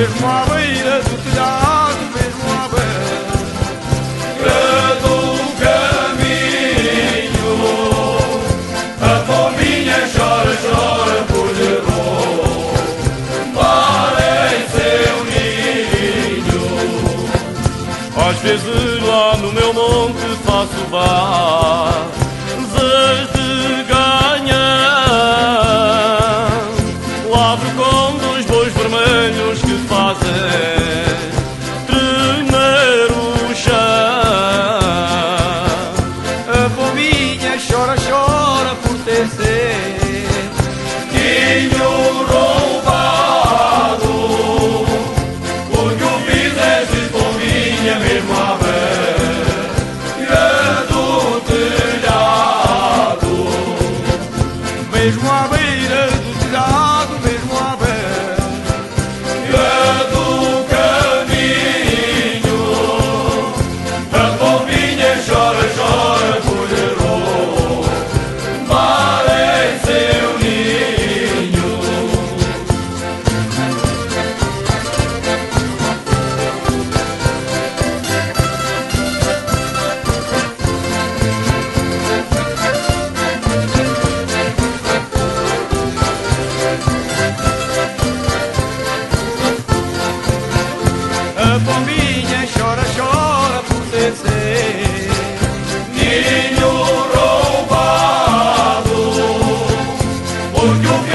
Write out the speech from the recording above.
mesmo à beira do telhado, mesmo à beira do caminho. A pombinha chora, chora por derrou, para em seu ninho. Às vezes lá no meu monte faço vazas 我有。